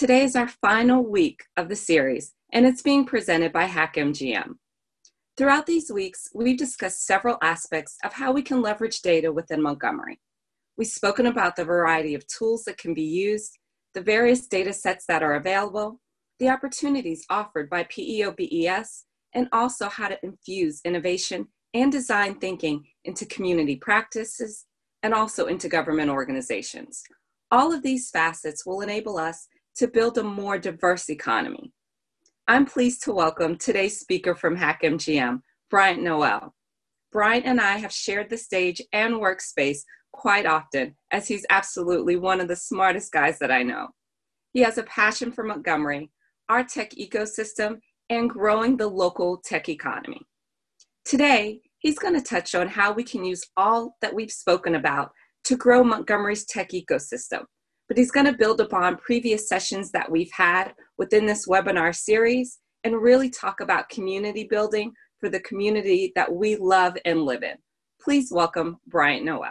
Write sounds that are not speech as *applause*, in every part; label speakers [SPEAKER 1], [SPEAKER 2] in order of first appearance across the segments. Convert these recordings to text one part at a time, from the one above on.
[SPEAKER 1] Today is our final week of the series, and it's being presented by HackMGM. Throughout these weeks, we've discussed several aspects of how we can leverage data within Montgomery. We've spoken about the variety of tools that can be used, the various data sets that are available, the opportunities offered by PEOBES, and also how to infuse innovation and design thinking into community practices and also into government organizations. All of these facets will enable us to build a more diverse economy. I'm pleased to welcome today's speaker from Hack MGM, Bryant Noel. Bryant and I have shared the stage and workspace quite often, as he's absolutely one of the smartest guys that I know. He has a passion for Montgomery, our tech ecosystem, and growing the local tech economy. Today, he's going to touch on how we can use all that we've spoken about to grow Montgomery's tech ecosystem. But he's going to build upon previous sessions that we've had within this webinar series and really talk about community building for the community that we love and live in. Please welcome Bryant Noel.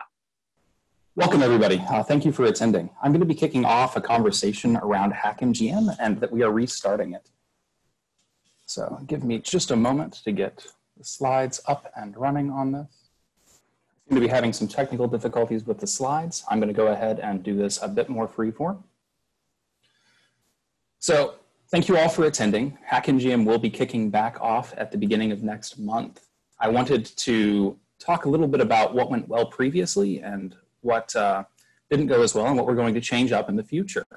[SPEAKER 2] Welcome, everybody. Uh, thank you for attending. I'm going to be kicking off a conversation around HackMGM and that we are restarting it. So give me just a moment to get the slides up and running on this. Seem to be having some technical difficulties with the slides. I'm going to go ahead and do this a bit more freeform. So thank you all for attending. HackMGM will be kicking back off at the beginning of next month. I wanted to talk a little bit about what went well previously and what uh, didn't go as well and what we're going to change up in the future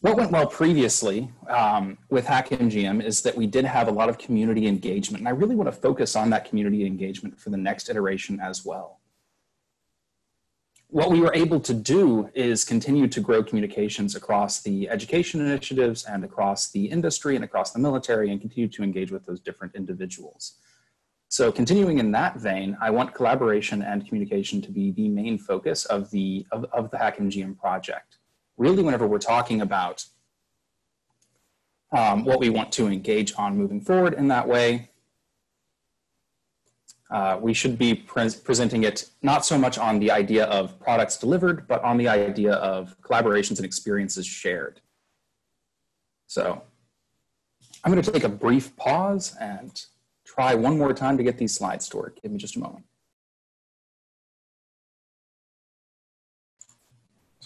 [SPEAKER 2] what went well previously um, with HackMGM is that we did have a lot of community engagement, and I really want to focus on that community engagement for the next iteration as well. What we were able to do is continue to grow communications across the education initiatives and across the industry and across the military and continue to engage with those different individuals. So continuing in that vein, I want collaboration and communication to be the main focus of the, of, of the HackMGM project really whenever we're talking about um, what we want to engage on moving forward in that way, uh, we should be pre presenting it not so much on the idea of products delivered, but on the idea of collaborations and experiences shared. So I'm going to take a brief pause and try one more time to get these slides to work. Give me just a moment.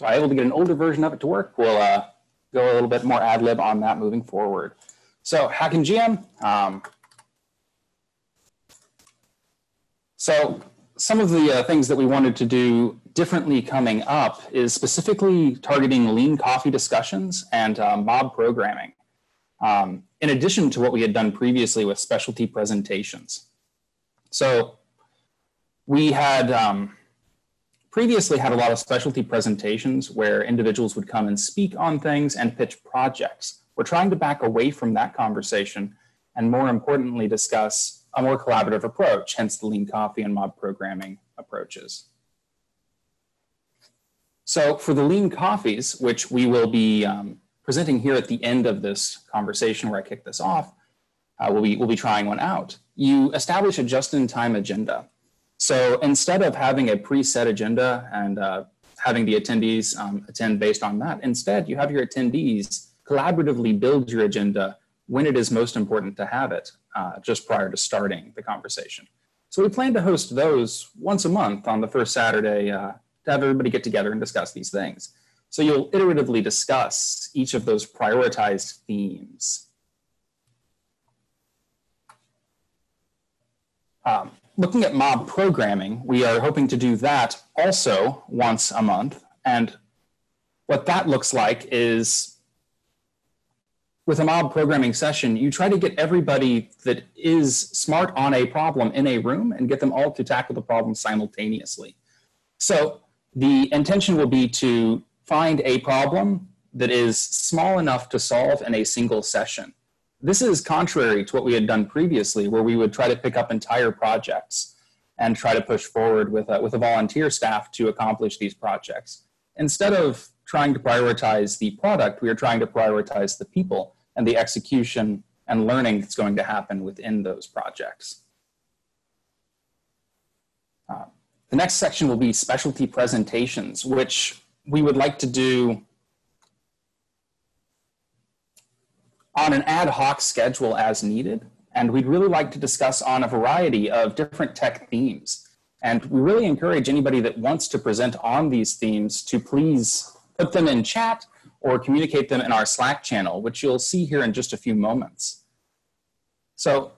[SPEAKER 2] So I able to get an older version of it to work. We'll uh, go a little bit more ad lib on that moving forward. So HackMGM. Um, so some of the uh, things that we wanted to do differently coming up is specifically targeting lean coffee discussions and uh, mob programming. Um, in addition to what we had done previously with specialty presentations. So we had um, previously had a lot of specialty presentations where individuals would come and speak on things and pitch projects. We're trying to back away from that conversation and more importantly discuss a more collaborative approach, hence the lean coffee and mob programming approaches. So for the lean coffees, which we will be um, presenting here at the end of this conversation where I kick this off, uh, we'll, be, we'll be trying one out. You establish a just-in-time agenda. So instead of having a preset agenda and uh, having the attendees um, attend based on that, instead you have your attendees collaboratively build your agenda when it is most important to have it, uh, just prior to starting the conversation. So we plan to host those once a month on the first Saturday uh, to have everybody get together and discuss these things. So you'll iteratively discuss each of those prioritized themes. Um, looking at mob programming, we are hoping to do that also once a month. And what that looks like is with a mob programming session, you try to get everybody that is smart on a problem in a room and get them all to tackle the problem simultaneously. So the intention will be to find a problem that is small enough to solve in a single session. This is contrary to what we had done previously, where we would try to pick up entire projects and try to push forward with a, with a volunteer staff to accomplish these projects. Instead of trying to prioritize the product, we are trying to prioritize the people and the execution and learning that's going to happen within those projects. Uh, the next section will be specialty presentations, which we would like to do on an ad hoc schedule as needed. And we'd really like to discuss on a variety of different tech themes. And we really encourage anybody that wants to present on these themes to please put them in chat or communicate them in our Slack channel, which you'll see here in just a few moments. So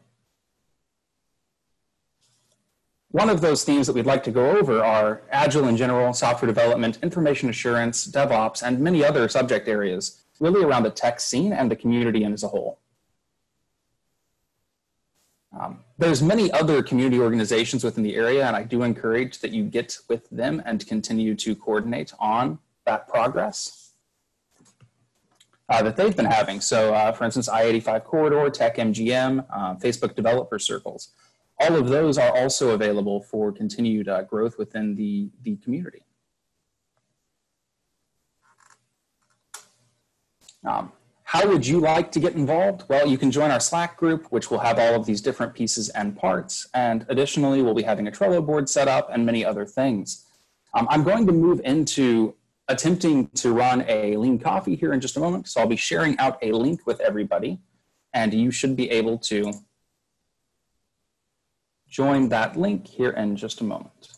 [SPEAKER 2] one of those themes that we'd like to go over are Agile in general, software development, information assurance, DevOps, and many other subject areas, really around the tech scene and the community and as a whole. Um, there's many other community organizations within the area, and I do encourage that you get with them and continue to coordinate on that progress uh, that they've been having. So, uh, for instance, I-85 Corridor, Tech MGM, uh, Facebook Developer Circles all of those are also available for continued uh, growth within the, the community. Um, how would you like to get involved? Well, you can join our Slack group, which will have all of these different pieces and parts. And additionally, we'll be having a Trello board set up and many other things. Um, I'm going to move into attempting to run a lean coffee here in just a moment. So I'll be sharing out a link with everybody and you should be able to join that link here in just a moment.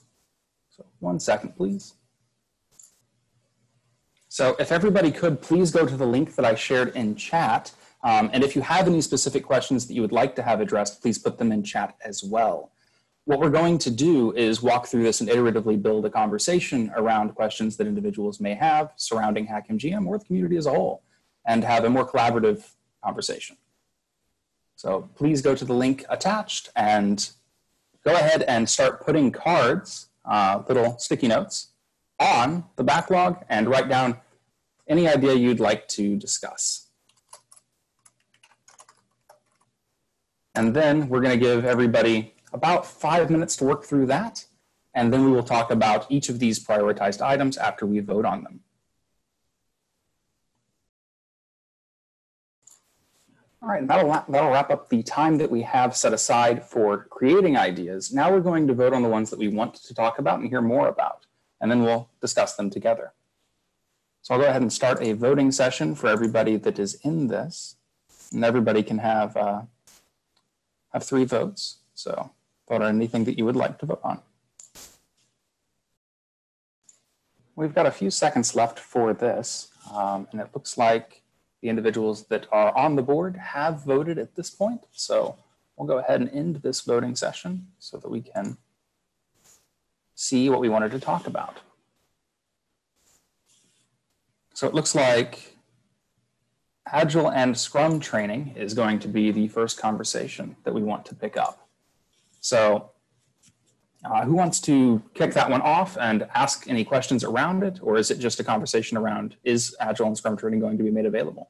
[SPEAKER 2] So one second, please. So if everybody could please go to the link that I shared in chat. Um, and if you have any specific questions that you would like to have addressed, please put them in chat as well. What we're going to do is walk through this and iteratively build a conversation around questions that individuals may have surrounding HackMGM or the community as a whole and have a more collaborative conversation. So please go to the link attached and go ahead and start putting cards, uh, little sticky notes, on the backlog and write down any idea you'd like to discuss. And then we're going to give everybody about five minutes to work through that. And then we will talk about each of these prioritized items after we vote on them. All right, that'll, that'll wrap up the time that we have set aside for creating ideas. Now we're going to vote on the ones that we want to talk about and hear more about, and then we'll discuss them together. So I'll go ahead and start a voting session for everybody that is in this, and everybody can have, uh, have three votes. So vote on anything that you would like to vote on. We've got a few seconds left for this, um, and it looks like the individuals that are on the board have voted at this point. So we'll go ahead and end this voting session so that we can see what we wanted to talk about. So it looks like Agile and Scrum training is going to be the first conversation that we want to pick up. So uh, who wants to kick that one off and ask any questions around it? Or is it just a conversation around is Agile and Scrum training going to be made available?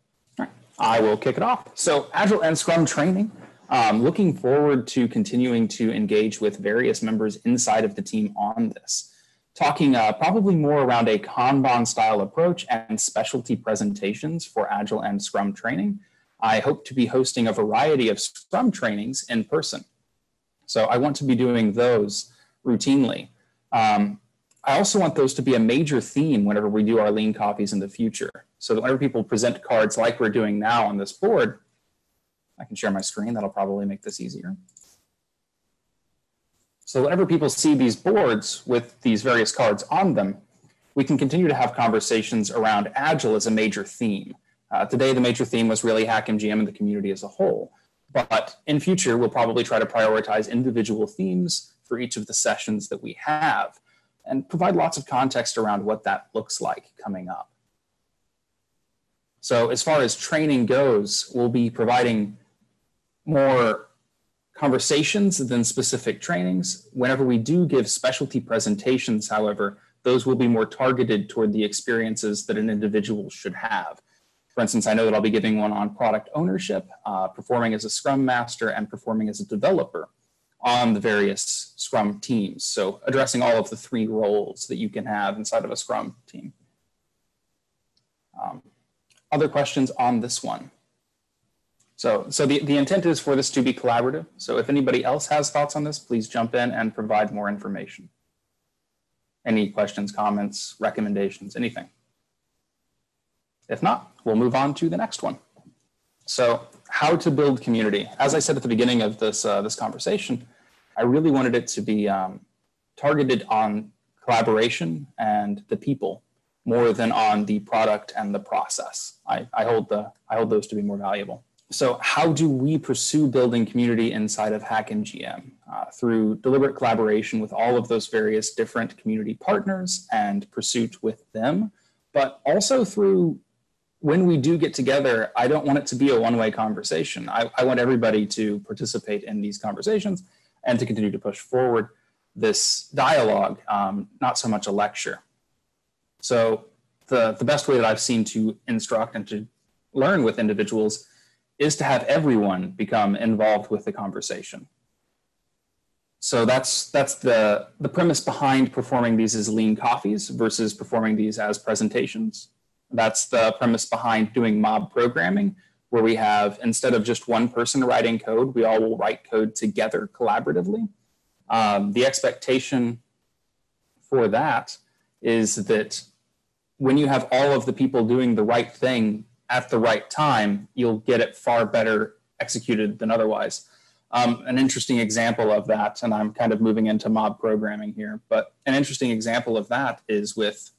[SPEAKER 2] I will kick it off. So Agile and Scrum training, um, looking forward to continuing to engage with various members inside of the team on this. Talking uh, probably more around a Kanban style approach and specialty presentations for Agile and Scrum training. I hope to be hosting a variety of Scrum trainings in person. So I want to be doing those routinely. Um, I also want those to be a major theme whenever we do our lean coffees in the future. So that whenever people present cards like we're doing now on this board, I can share my screen. That'll probably make this easier. So whenever people see these boards with these various cards on them, we can continue to have conversations around Agile as a major theme. Uh, today, the major theme was really HackMGM and the community as a whole. But in future, we'll probably try to prioritize individual themes for each of the sessions that we have and provide lots of context around what that looks like coming up. So as far as training goes, we'll be providing more conversations than specific trainings. Whenever we do give specialty presentations, however, those will be more targeted toward the experiences that an individual should have. For instance, I know that I'll be giving one on product ownership, uh, performing as a Scrum Master, and performing as a developer on the various Scrum teams. So addressing all of the three roles that you can have inside of a Scrum team. Um, other questions on this one? So, so the, the intent is for this to be collaborative. So if anybody else has thoughts on this, please jump in and provide more information. Any questions, comments, recommendations, anything? If not, we'll move on to the next one. So, how to build community? As I said at the beginning of this uh, this conversation, I really wanted it to be um, targeted on collaboration and the people more than on the product and the process. I, I hold the I hold those to be more valuable. So, how do we pursue building community inside of HackMGM? Uh, through deliberate collaboration with all of those various different community partners and pursuit with them, but also through when we do get together, I don't want it to be a one way conversation. I, I want everybody to participate in these conversations and to continue to push forward this dialogue, um, not so much a lecture. So, the, the best way that I've seen to instruct and to learn with individuals is to have everyone become involved with the conversation. So that's that's the the premise behind performing these as lean coffees versus performing these as presentations. That's the premise behind doing mob programming, where we have instead of just one person writing code, we all will write code together collaboratively. Um, the expectation for that is that when you have all of the people doing the right thing at the right time, you'll get it far better executed than otherwise. Um, an interesting example of that, and I'm kind of moving into mob programming here, but an interesting example of that is with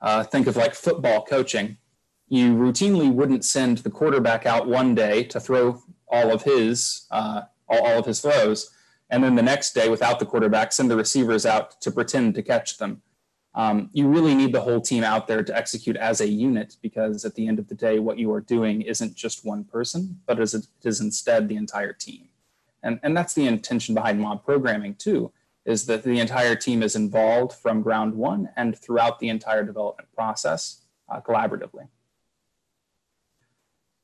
[SPEAKER 2] uh, think of like football coaching. You routinely wouldn't send the quarterback out one day to throw all of his uh, all, all of his throws, and then the next day, without the quarterback, send the receivers out to pretend to catch them um, you really need the whole team out there to execute as a unit because at the end of the day, what you are doing isn't just one person, but it is instead the entire team. And, and that's the intention behind mob programming too, is that the entire team is involved from ground one and throughout the entire development process uh, collaboratively.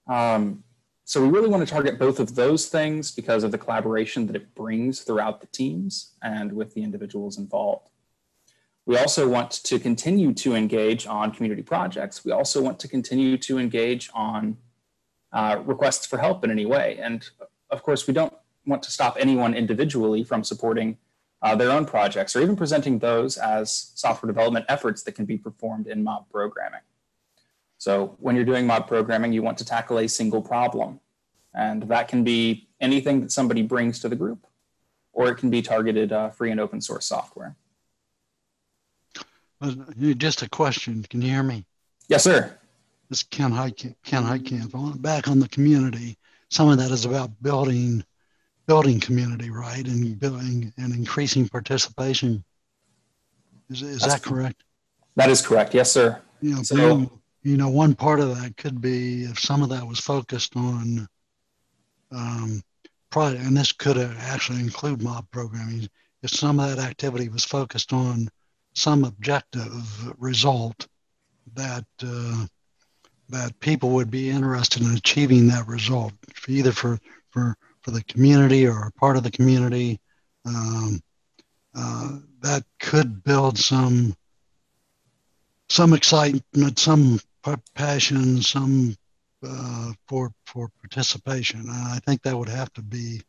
[SPEAKER 2] Um, so we really want to target both of those things because of the collaboration that it brings throughout the teams and with the individuals involved. We also want to continue to engage on community projects. We also want to continue to engage on uh, requests for help in any way. And of course, we don't want to stop anyone individually from supporting uh, their own projects or even presenting those as software development efforts that can be performed in mob programming. So when you're doing mob programming, you want to tackle a single problem. And that can be anything that somebody brings to the group, or it can be targeted uh, free and open source software.
[SPEAKER 3] Just a question. Can you hear me?
[SPEAKER 2] Yes, sir.
[SPEAKER 3] This is Ken Heitkamp. Ken Heitkamp. Back on the community. Some of that is about building, building community, right, and building and increasing participation. Is, is that correct?
[SPEAKER 2] That is correct. Yes, sir.
[SPEAKER 3] You know, so, you know, one part of that could be if some of that was focused on, um, product, and this could actually include mob programming. If some of that activity was focused on some objective result that uh, that people would be interested in achieving that result, either for for for the community or a part of the community. Um, uh, that could build some some excitement, some passion, some uh, for for participation. And I think that would have to be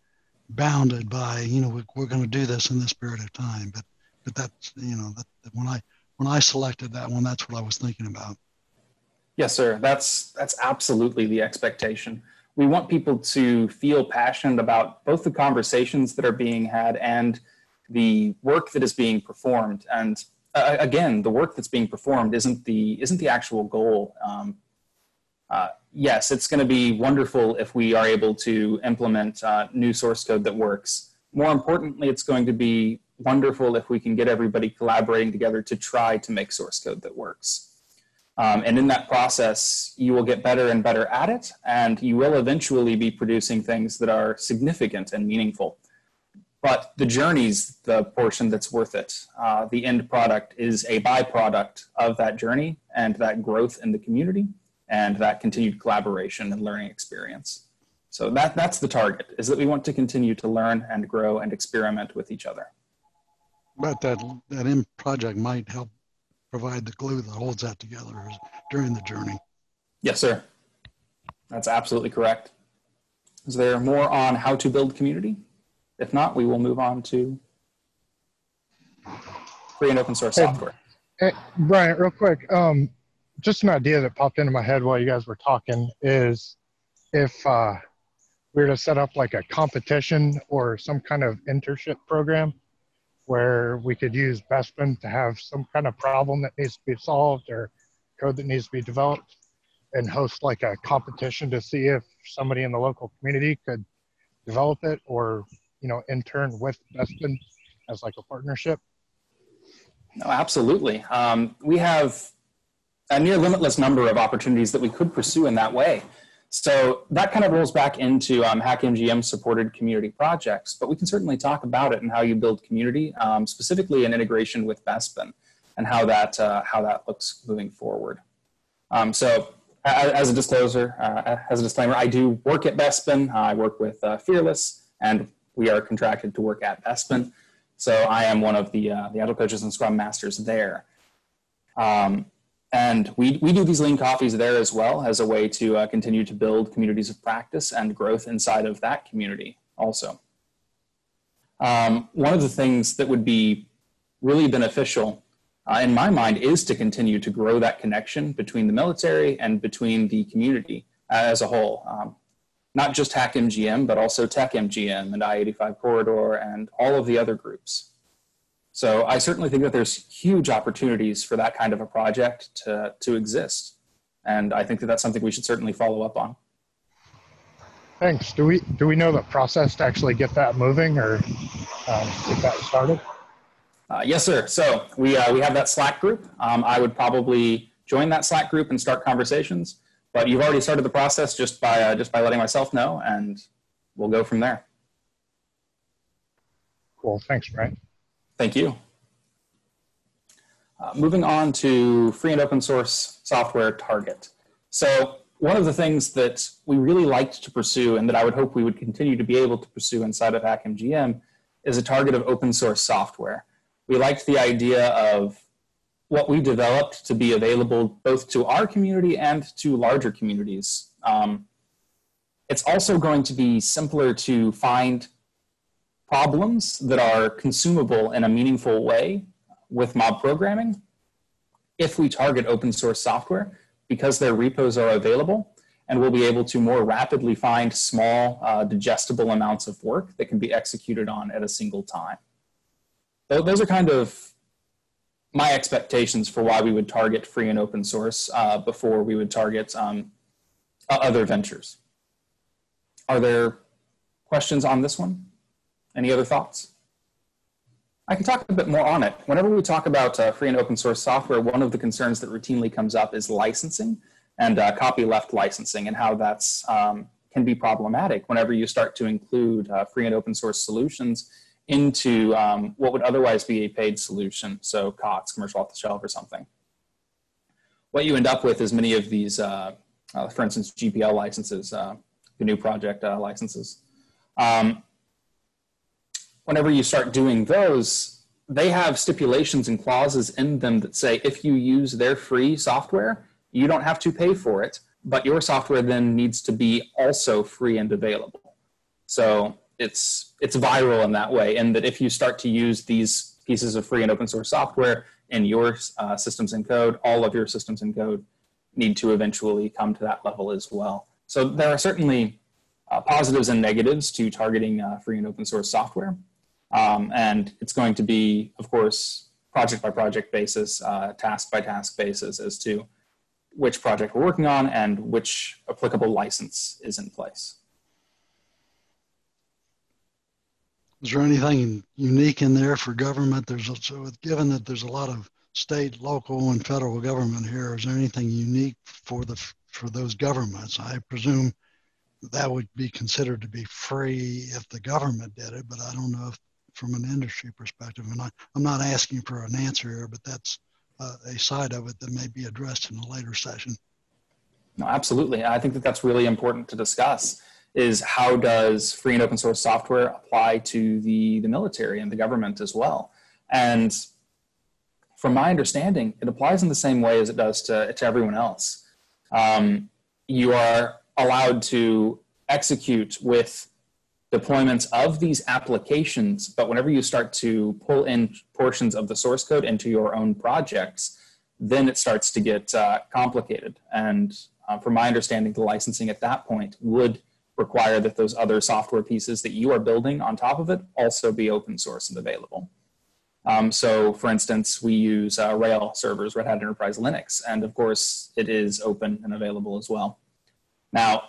[SPEAKER 3] bounded by you know we, we're going to do this in this period of time, but but that's you know that, when I when I selected that one, that's what I was thinking about.
[SPEAKER 2] Yes, sir. That's that's absolutely the expectation. We want people to feel passionate about both the conversations that are being had and the work that is being performed. And uh, again, the work that's being performed isn't the isn't the actual goal. Um, uh, yes, it's going to be wonderful if we are able to implement uh, new source code that works. More importantly, it's going to be wonderful if we can get everybody collaborating together to try to make source code that works. Um, and in that process, you will get better and better at it, and you will eventually be producing things that are significant and meaningful. But the journey's the portion that's worth it. Uh, the end product is a byproduct of that journey and that growth in the community and that continued collaboration and learning experience. So that, that's the target, is that we want to continue to learn and grow and experiment with each other.
[SPEAKER 3] But that that M project might help provide the glue that holds that together during the journey.
[SPEAKER 2] Yes, sir. That's absolutely correct. Is there more on how to build community? If not, we will move on to free and open source hey, software.
[SPEAKER 4] Hey, Brian, real quick, um, just an idea that popped into my head while you guys were talking is if uh, we were to set up like a competition or some kind of internship program where we could use Bespin to have some kind of problem that needs to be solved or code that needs to be developed and host like a competition to see if somebody in the local community could develop it or you know intern with Bespin as like a partnership.
[SPEAKER 2] No, absolutely. Um, we have a near limitless number of opportunities that we could pursue in that way so that kind of rolls back into um, HackMGM supported community projects, but we can certainly talk about it and how you build community, um, specifically in integration with Bespin and how that, uh, how that looks moving forward. Um, so as a disclosure, uh, as a disclaimer, I do work at Bespin. I work with uh, Fearless and we are contracted to work at Bespin. So I am one of the, uh, the Agile coaches and Scrum Masters there. Um, and we, we do these lean coffees there as well as a way to uh, continue to build communities of practice and growth inside of that community also. Um, one of the things that would be really beneficial uh, in my mind is to continue to grow that connection between the military and between the community as a whole. Um, not just HackMGM, but also TechMGM and I-85 Corridor and all of the other groups. So I certainly think that there's huge opportunities for that kind of a project to, to exist. And I think that that's something we should certainly follow up on.
[SPEAKER 4] Thanks. Do we do we know the process to actually get that moving or um, get that started?
[SPEAKER 2] Uh, yes, sir. So we uh, we have that Slack group. Um, I would probably join that Slack group and start conversations. But you've already started the process just by uh, just by letting myself know, and we'll go from there.
[SPEAKER 4] Cool. Thanks, Brian.
[SPEAKER 2] Thank you. Uh, moving on to free and open source software target. So one of the things that we really liked to pursue and that I would hope we would continue to be able to pursue inside of HackMGM is a target of open source software. We liked the idea of what we developed to be available both to our community and to larger communities. Um, it's also going to be simpler to find problems that are consumable in a meaningful way with mob programming if we target open source software because their repos are available and we'll be able to more rapidly find small uh, digestible amounts of work that can be executed on at a single time. So those are kind of my expectations for why we would target free and open source uh, before we would target um, other ventures. Are there questions on this one? Any other thoughts? I can talk a bit more on it. Whenever we talk about uh, free and open source software, one of the concerns that routinely comes up is licensing and uh, copyleft licensing and how that's um, can be problematic whenever you start to include uh, free and open source solutions into um, what would otherwise be a paid solution, so COTS, commercial off the shelf or something. What you end up with is many of these, uh, uh, for instance, GPL licenses, uh, GNU project licenses. Um, whenever you start doing those, they have stipulations and clauses in them that say if you use their free software, you don't have to pay for it, but your software then needs to be also free and available. So it's it's viral in that way, and that if you start to use these pieces of free and open source software in your uh, systems and code, all of your systems and code need to eventually come to that level as well. So there are certainly uh, positives and negatives to targeting uh, free and open source software. Um, and it's going to be, of course, project by project basis, uh, task by task basis as to which project we're working on and which applicable license is in place.
[SPEAKER 3] Is there anything unique in there for government? There's also, given that there's a lot of state, local, and federal government here, is there anything unique for the for those governments? I presume that would be considered to be free if the government did it, but I don't know if from an industry perspective. And I, I'm not asking for an answer here, but that's uh, a side of it that may be addressed in a later session.
[SPEAKER 2] No, absolutely. I think that that's really important to discuss is how does free and open source software apply to the, the military and the government as well? And from my understanding, it applies in the same way as it does to, to everyone else. Um, you are allowed to execute with deployments of these applications, but whenever you start to pull in portions of the source code into your own projects, then it starts to get uh, complicated. And uh, from my understanding, the licensing at that point would require that those other software pieces that you are building on top of it also be open source and available. Um, so, for instance, we use uh, RHEL servers, Red Hat Enterprise Linux, and of course, it is open and available as well. Now,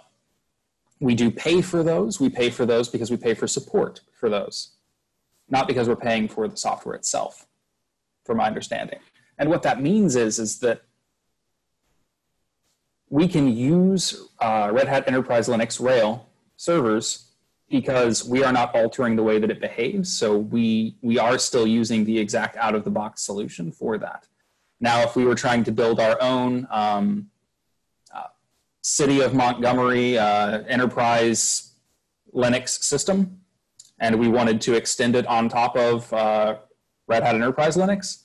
[SPEAKER 2] we do pay for those. We pay for those because we pay for support for those, not because we're paying for the software itself, from my understanding. And what that means is, is that we can use uh, Red Hat Enterprise Linux RHEL servers because we are not altering the way that it behaves. So we, we are still using the exact out of the box solution for that. Now, if we were trying to build our own um, city of Montgomery uh, enterprise Linux system, and we wanted to extend it on top of uh, Red Hat Enterprise Linux,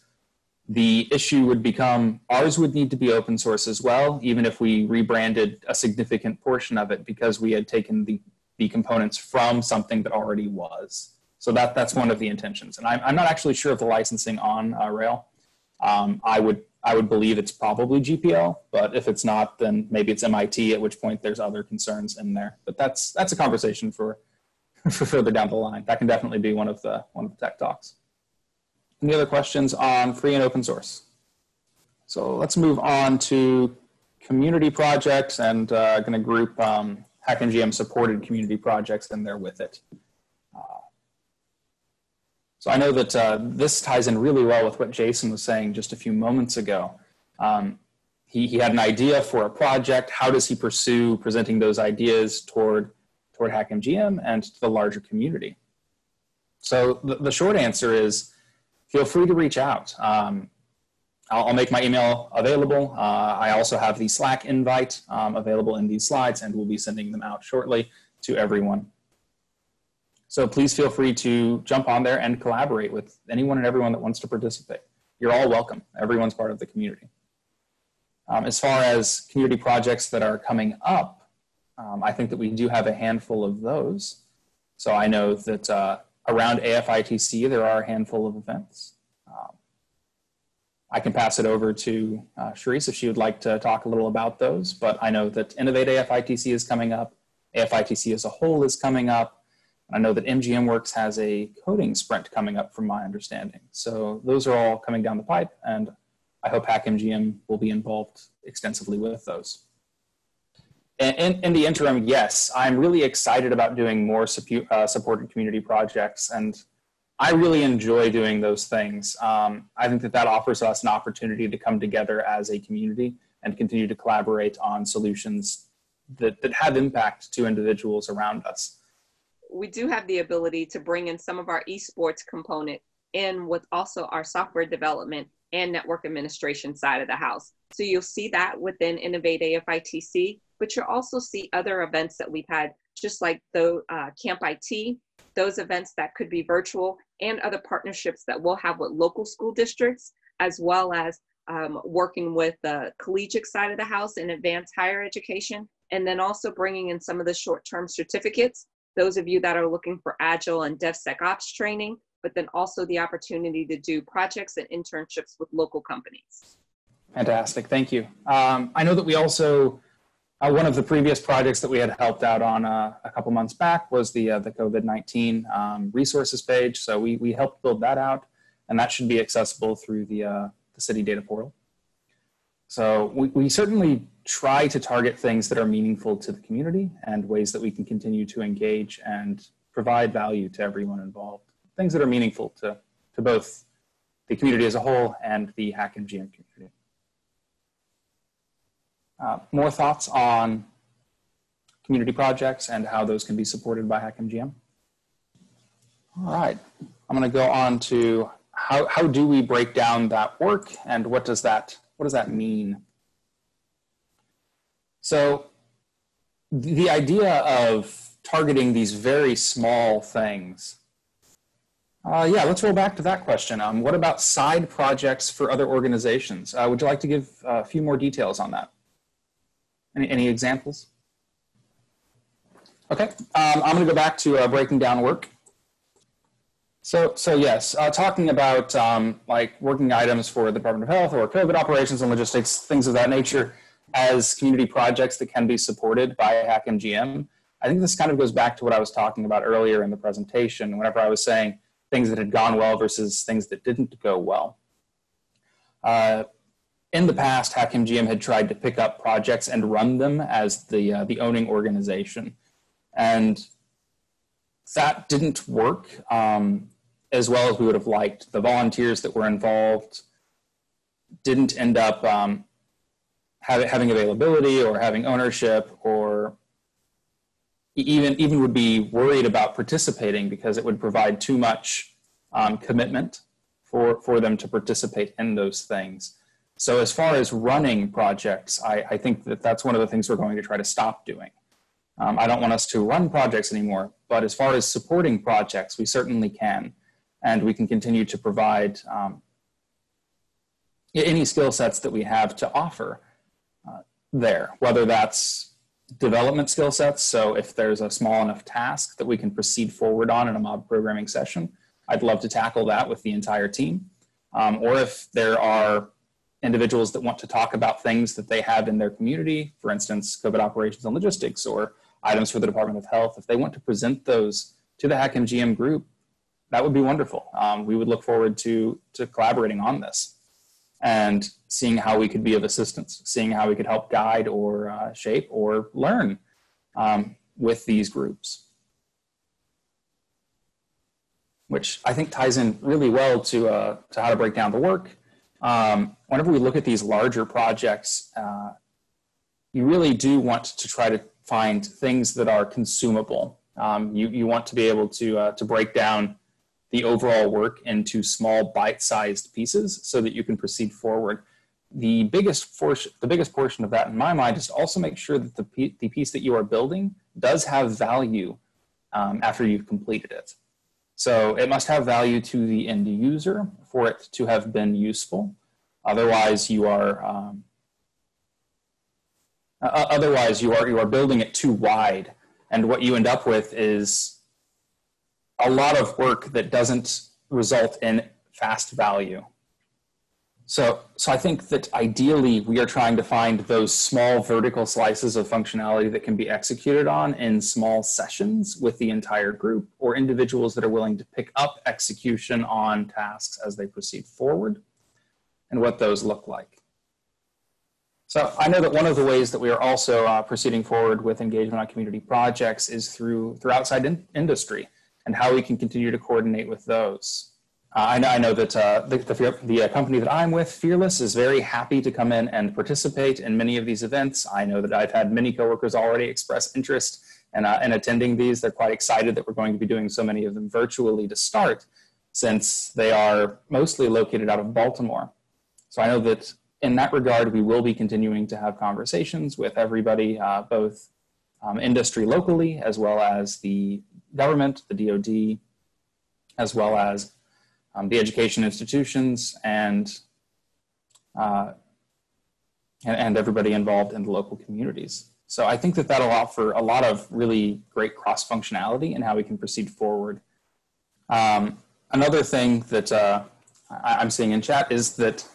[SPEAKER 2] the issue would become ours would need to be open source as well, even if we rebranded a significant portion of it because we had taken the the components from something that already was. So that, that's one of the intentions. And I'm, I'm not actually sure of the licensing on uh, RHEL. Um, I would I would believe it's probably GPL, but if it's not, then maybe it's MIT. At which point there's other concerns in there. But that's that's a conversation for *laughs* for further down the line. That can definitely be one of the one of the tech talks. Any other questions on free and open source? So let's move on to community projects, and uh, going to group um, HackMGM supported community projects in there with it. So I know that uh, this ties in really well with what Jason was saying just a few moments ago. Um, he, he had an idea for a project. How does he pursue presenting those ideas toward, toward HackMGM and to the larger community? So the, the short answer is feel free to reach out. Um, I'll, I'll, make my email available. Uh, I also have the Slack invite um, available in these slides, and we'll be sending them out shortly to everyone. So please feel free to jump on there and collaborate with anyone and everyone that wants to participate. You're all welcome. Everyone's part of the community. Um, as far as community projects that are coming up, um, I think that we do have a handful of those. So I know that uh, around AFITC, there are a handful of events. Um, I can pass it over to uh, Charisse if she would like to talk a little about those. But I know that Innovate AFITC is coming up. AFITC as a whole is coming up. I know that MGMWERX has a coding sprint coming up from my understanding. So those are all coming down the pipe and I hope HackMGM will be involved extensively with those. In, in, the interim, yes, I'm really excited about doing more uh, supported community projects and I really enjoy doing those things. Um, I think that that offers us an opportunity to come together as a community and continue to collaborate on solutions that, that have impact to individuals around us.
[SPEAKER 1] We do have the ability to bring in some of our esports component in with also our software development and network administration side of the house. So you'll see that within Innovate AFITC, but you'll also see other events that we've had, just like the uh, Camp IT, those events that could be virtual and other partnerships that we'll have with local school districts, as well as um, working with the collegiate side of the house in advanced higher education, and then also bringing in some of the short-term certificates, those of you that are looking for Agile and DevSecOps training, but then also the opportunity to do projects and internships with local companies.
[SPEAKER 2] Fantastic, thank you. Um, I know that we also uh, one of the previous projects that we had helped out on uh, a couple months back was the uh, the COVID nineteen um, resources page. So we we helped build that out, and that should be accessible through the uh, the city data portal. So we, we certainly try to target things that are meaningful to the community and ways that we can continue to engage and provide value to everyone involved. Things that are meaningful to to both the community as a whole and the HackMGM community. Uh, more thoughts on community projects and how those can be supported by Hack HackMGM? All right, I'm going to go on to how, how do we break down that work and what does that, what does that mean? So the idea of targeting these very small things uh, yeah, let's roll back to that question. Um, what about side projects for other organizations? Uh, would you like to give a few more details on that? Any, any examples? Okay, um, I'm going to go back to uh, breaking down work. So, so yes, uh, talking about um, like working items for the Department of Health or COVID operations and logistics, things of that nature, as community projects that can be supported by HackMGM. I think this kind of goes back to what I was talking about earlier in the presentation, whenever I was saying things that had gone well versus things that didn't go well. Uh, in the past, HackMGM had tried to pick up projects and run them as the, uh, the owning organization. And that didn't work. Um, as well as we would have liked. The volunteers that were involved didn't end up um, having availability or having ownership or even even would be worried about participating because it would provide too much um, commitment for for them to participate in those things. So as far as running projects, I, I think that that's one of the things we're going to try to stop doing. Um, I don't want us to run projects anymore, but as far as supporting projects, we certainly can and we can continue to provide um, any skill sets that we have to offer there, whether that's development skill sets. So if there's a small enough task that we can proceed forward on in a mob programming session, I'd love to tackle that with the entire team. Um, or if there are individuals that want to talk about things that they have in their community, for instance, COVID operations and logistics or items for the Department of Health, if they want to present those to the HackMGM group, that would be wonderful. Um, we would look forward to to collaborating on this and seeing how we could be of assistance, seeing how we could help guide or uh, shape or learn um, with these groups. Which I think ties in really well to, uh, to how to break down the work. Um, whenever we look at these larger projects, uh, you really do want to try to find things that are consumable. Um, you, you want to be able to, uh, to break down the overall work into small bite-sized pieces so that you can proceed forward. The biggest portion, the biggest portion of that in my mind is to also make sure that the, the piece that you are building does have value um, after you've completed it. So it must have value to the end user for it to have been useful. Otherwise, you are um, uh, otherwise you are you are building it too wide, and what you end up with is a lot of work that doesn't result in fast value. So, so I think that ideally we are trying to find those small vertical slices of functionality that can be executed on in small sessions with the entire group or individuals that are willing to pick up execution on tasks as they proceed forward and what those look like. So I know that one of the ways that we are also uh, proceeding forward with engagement on community projects is through, through outside in industry and how we can continue to coordinate with those. Uh, I, know, I know that uh, the, the, the uh, company that I'm with, Fearless, is very happy to come in and participate in many of these events. I know that I've had many coworkers already express interest in, uh, in attending these. They're quite excited that we're going to be doing so many of them virtually to start, since they are mostly located out of Baltimore. So I know that in that regard, we will be continuing to have conversations with everybody, uh, both um, industry locally as well as the government, the DoD, as well as um, the education institutions and, uh, and, and everybody involved in the local communities. So I think that that'll offer a lot of really great cross functionality in how we can proceed forward. Um, another thing that uh, I'm seeing in chat is that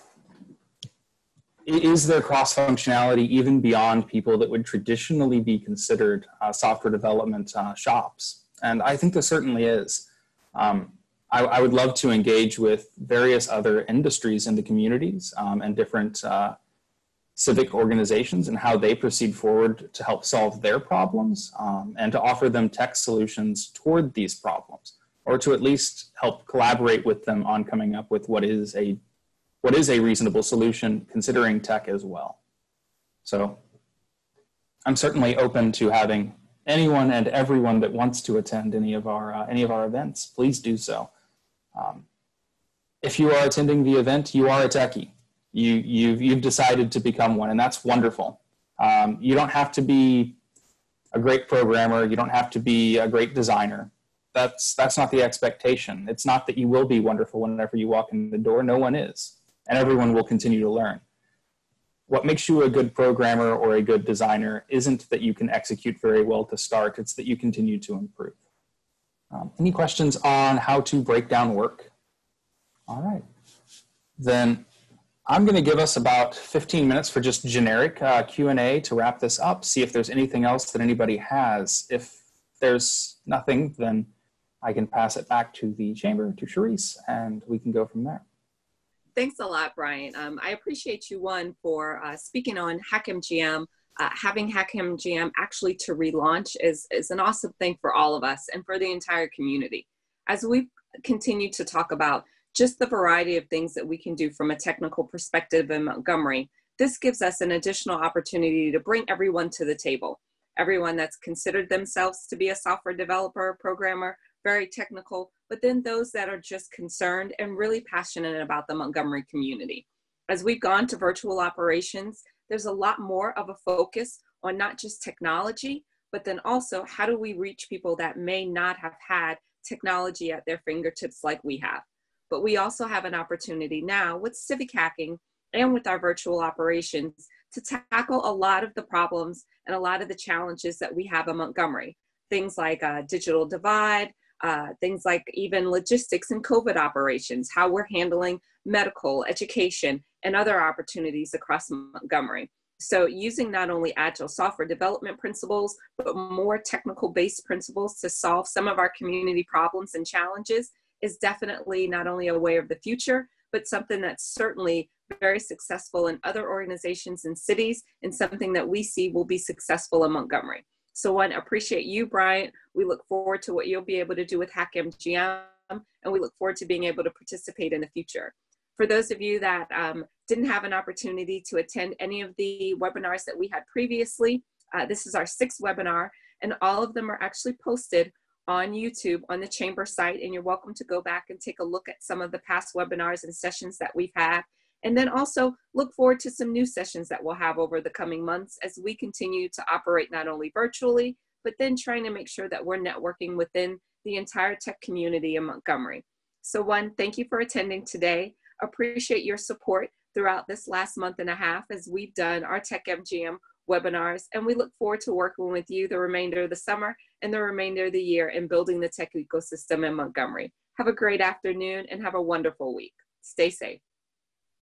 [SPEAKER 2] is there cross functionality even beyond people that would traditionally be considered uh, software development uh, shops? And I think there certainly is. Um, I, I, would love to engage with various other industries in the communities um, and different uh, civic organizations and how they proceed forward to help solve their problems um, and to offer them tech solutions toward these problems or to at least help collaborate with them on coming up with what is a what is a reasonable solution considering tech as well. So I'm certainly open to having anyone and everyone that wants to attend any of our uh, any of our events, please do so. Um, if you are attending the event, you are a techie. You you've you've decided to become one, and that's wonderful. Um, you don't have to be a great programmer. You don't have to be a great designer. That's that's not the expectation. It's not that you will be wonderful whenever you walk in the door. No one is, and everyone will continue to learn what makes you a good programmer or a good designer isn't that you can execute very well to start, it's that you continue to improve. Um, any questions on how to break down work? All right. Then I'm going to give us about 15 minutes for just generic uh, Q&A to wrap this up, see if there's anything else that anybody has. If there's nothing, then I can pass it back to the chamber, to Charisse, and we can go from there.
[SPEAKER 1] Thanks a lot, Bryant. Um, I appreciate you, one, for uh, speaking on HackMGM. Uh, having HackMGM actually to relaunch is, is an awesome thing for all of us and for the entire community. As we continue to talk about just the variety of things that we can do from a technical perspective in Montgomery, this gives us an additional opportunity to bring everyone to the table. Everyone that's considered themselves to be a software developer, programmer, very technical, but then those that are just concerned and really passionate about the Montgomery community. As we've gone to virtual operations, there's a lot more of a focus on not just technology, but then also how do we reach people that may not have had technology at their fingertips like we have. But we also have an opportunity now with civic hacking and with our virtual operations to tackle a lot of the problems and a lot of the challenges that we have in Montgomery. Things like digital divide, uh, things like even logistics and COVID operations, how we're handling medical, education, and other opportunities across Montgomery. So using not only agile software development principles, but more technical based principles to solve some of our community problems and challenges is definitely not only a way of the future, but something that's certainly very successful in other organizations and cities and something that we see will be successful in Montgomery. So one, appreciate you, Bryant. We look forward to what you'll be able to do with HackMGM, and we look forward to being able to participate in the future. For those of you that um, didn't have an opportunity to attend any of the webinars that we had previously, uh, this is our sixth webinar, and all of them are actually posted on YouTube on the Chamber site, and you're welcome to go back and take a look at some of the past webinars and sessions that we've had and then also look forward to some new sessions that we'll have over the coming months as we continue to operate not only virtually, but then trying to make sure that we're networking within the entire tech community in Montgomery. So one, thank you for attending today. Appreciate your support throughout this last month and a half as we've done our Tech MGM webinars. And we look forward to working with you the remainder of the summer and the remainder of the year in building the tech ecosystem in Montgomery. Have a great afternoon and have a wonderful week. Stay safe.